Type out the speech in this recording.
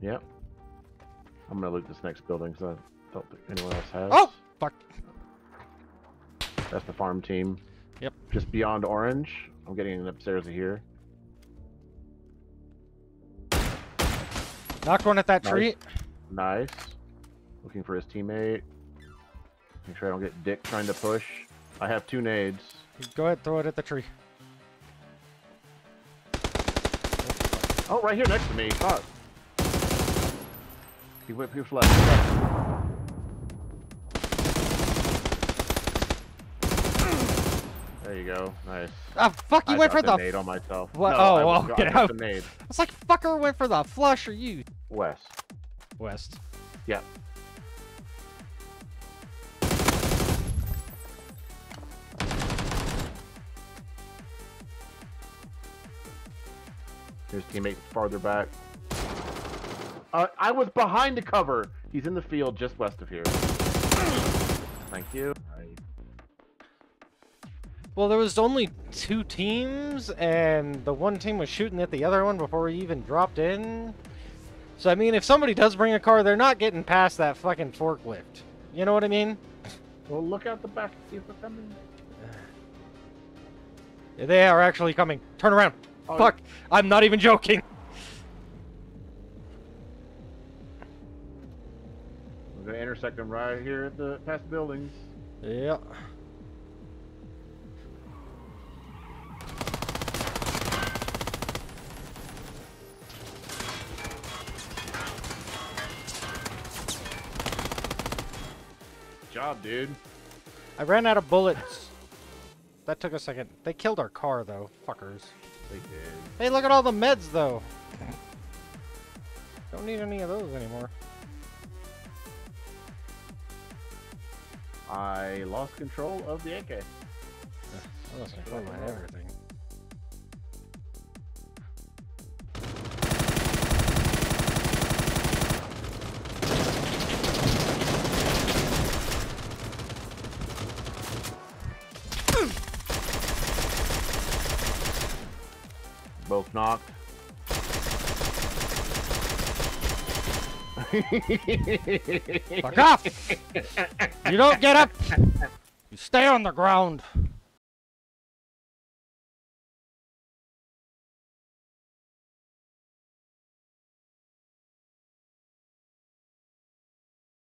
Yep. I'm gonna loot this next building because I don't think anyone else has. Oh! Fuck. That's the farm team. Yep. Just beyond orange. I'm getting upstairs of here. Knocked one at that Nice. tree. Nice. Looking for his teammate. Make sure I don't get Dick trying to push. I have two nades. Go ahead, throw it at the tree. Oh, right here next to me. Fuck. He went he was left. left. There you go. Nice. Ah, fuck, you I went for the... a nade on myself. What? No, Oh, I was- okay. I dropped a nade. It's like, fucker went for the flush, or you? West. West. Yeah. His teammate farther back. Uh, I was behind the cover. He's in the field just west of here. Thank you. Well, there was only two teams, and the one team was shooting at the other one before he even dropped in. So, I mean, if somebody does bring a car, they're not getting past that fucking forklift. You know what I mean? Well, look out the back. See if they're coming. They are actually coming. Turn around. Oh, Fuck. I'm not even joking. Gonna intersect them right here at the past buildings. Yeah. Job, dude. I ran out of bullets. That took a second. They killed our car, though. Fuckers. They did. Hey, look at all the meds, though. Don't need any of those anymore. I lost control of the AK. I lost control of everything. Both knocked. Fuck off! you don't get up! You stay on the ground.